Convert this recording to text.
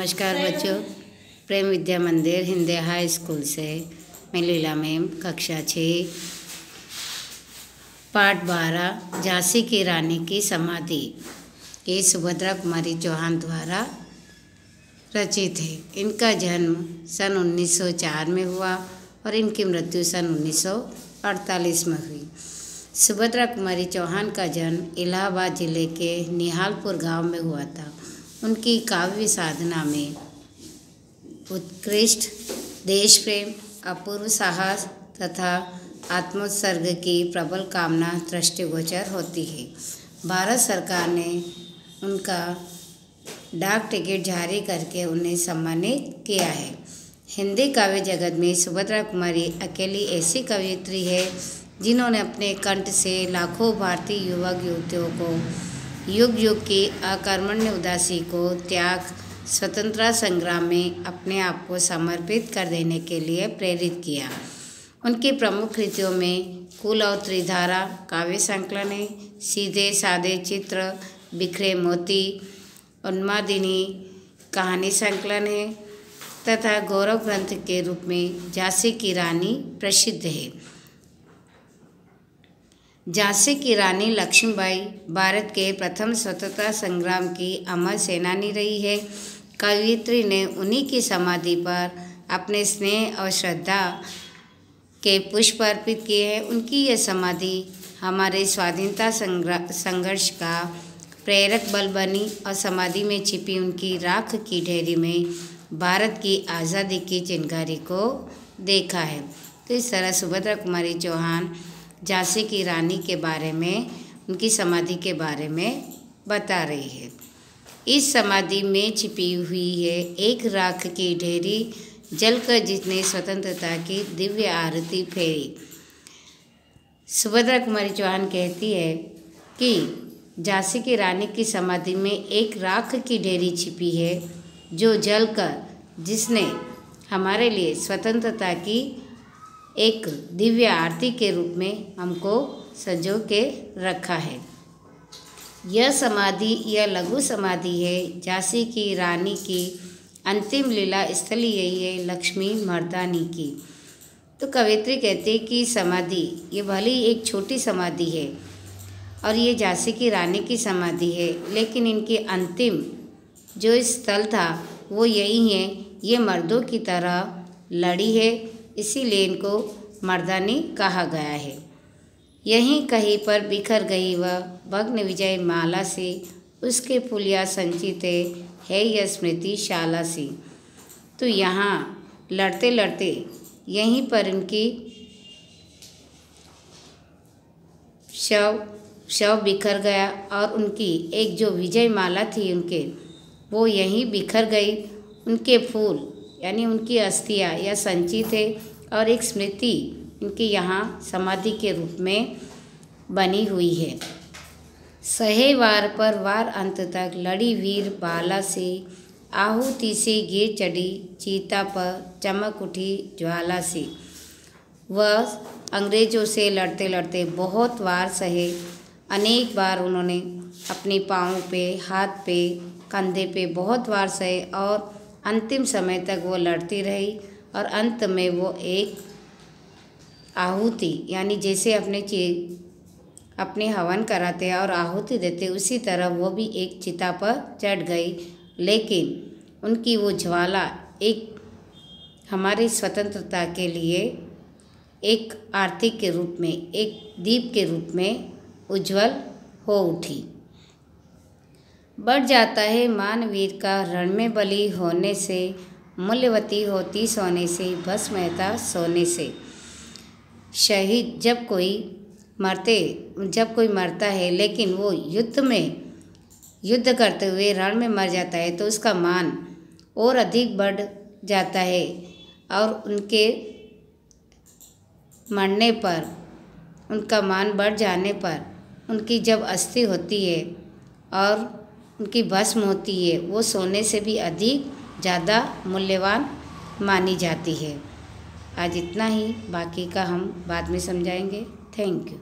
नमस्कार बच्चों। प्रेम विद्या मंदिर, हिंदे हाई स्कूल से मैं लीला मैम, कक्षा छः पाठ बारह, झांसी की रानी की समाधि। ये सुभद्रा कुमारी चौहान द्वारा रचित है। इनका जन्म सन 1904 में हुआ और इनकी मृत्यु सन 1948 में हुई। सुभद्रा कुमारी चौहान का जन्म इलाहाबाद ज़िले के निहालपुर गाँव में हुआ था। उनकी काव्य साधना में उत्कृष्ट देश प्रेम अपूर्व साहस तथा आत्मोत्सर्ग की प्रबल कामना दृष्टिगोचर होती है। भारत सरकार ने उनका डाक टिकट जारी करके उन्हें सम्मानित किया है। हिंदी काव्य जगत में सुभद्रा कुमारी अकेली ऐसी कवयित्री है जिन्होंने अपने कंठ से लाखों भारतीय युवक युवतियों को युग युग की अकर्मण्य उदासी को त्याग, स्वतंत्रता संग्राम में अपने आप को समर्पित कर देने के लिए प्रेरित किया। उनकी प्रमुख कृतियों में कुल और त्रिधारा, काव्य संकलन है सीधे सादे चित्र, बिखरे मोती, उन्मादिनी, कहानी संकलन है तथा गौरव ग्रंथ के रूप में झांसी की रानी प्रसिद्ध है। झांसी की रानी लक्ष्मीबाई भारत के प्रथम स्वतंत्रता संग्राम की अमर सेनानी रही है। कवियत्री ने उन्हीं की समाधि पर अपने स्नेह और श्रद्धा के पुष्प अर्पित किए हैं। उनकी यह समाधि हमारे स्वाधीनता संघर्ष का प्रेरक बल बनी और समाधि में छिपी उनकी राख की ढेरी में भारत की आज़ादी की चिंगारी को देखा है। तो इस तरह सुभद्रा कुमारी चौहान झांसी की रानी के बारे में, उनकी समाधि के बारे में बता रही है। इस समाधि में छिपी हुई है एक राख की ढेरी जलकर जिसने स्वतंत्रता की दिव्य आरती फेरी। सुभद्रा कुमारी चौहान कहती है कि झांसी की रानी की समाधि में एक राख की ढेरी छिपी है जो जलकर जिसने हमारे लिए स्वतंत्रता की एक दिव्य आरती के रूप में हमको सजो के रखा है। यह समाधि, यह लघु समाधि है, झांसी की, रानी की, अंतिम लीला स्थली यही है लक्ष्मी मर्दानी की। तो कवित्री कहते हैं कि समाधि, ये भली एक छोटी समाधि है और ये झांसी की, रानी की समाधि है, लेकिन इनकी अंतिम जो स्थल था, वो यही है, ये मर्दों की तरह लड़ी है इसीलिए इनको मर्दानी कहा गया है। यहीं कहीं पर बिखर गई वह भग्न विजय माला से, उसके पुलिया संचित है यह स्मृति शाला सी। तो यहाँ लड़ते लड़ते यहीं पर इनकी शव शव बिखर गया और उनकी एक जो विजय माला थी उनके, वो यहीं बिखर गई। उनके फूल यानी उनकी अस्थियाँ या संचित है और एक स्मृति इनकी यहाँ समाधि के रूप में बनी हुई है। सहे वार पर वार अंत तक लड़ी वीर बाला से, आहुति से गिर चढ़ी, चीता पर चमक उठी ज्वाला से। वह अंग्रेज़ों से लड़ते लड़ते बहुत वार सहे, अनेक बार उन्होंने अपने पाँव पे, हाथ पे, कंधे पे बहुत वार सहे और अंतिम समय तक वो लड़ती रही और अंत में वो एक आहुति, यानी जैसे अपने ची, अपने हवन कराते और आहुति देते, उसी तरह वो भी एक चिता पर चढ़ गई। लेकिन उनकी वो ज्वाला एक हमारी स्वतंत्रता के लिए एक आरती के रूप में, एक दीप के रूप में उज्जवल हो उठी। बढ़ जाता है। मानवीर का रण में बलि होने से, मूल्यवती होती सोने से बस सोने से। शहीद जब कोई मरते, जब कोई मरता है, लेकिन वो युद्ध में, युद्ध करते हुए रण में मर जाता है तो उसका मान और अधिक बढ़ जाता है और उनके मरने पर, उनका मान बढ़ जाने पर उनकी जब अस्थि होती है और उनकी भस्म होती है, वो सोने से भी अधिक ज़्यादा मूल्यवान मानी जाती है। आज इतना ही, बाकी का हम बाद में समझाएँगे। Thank you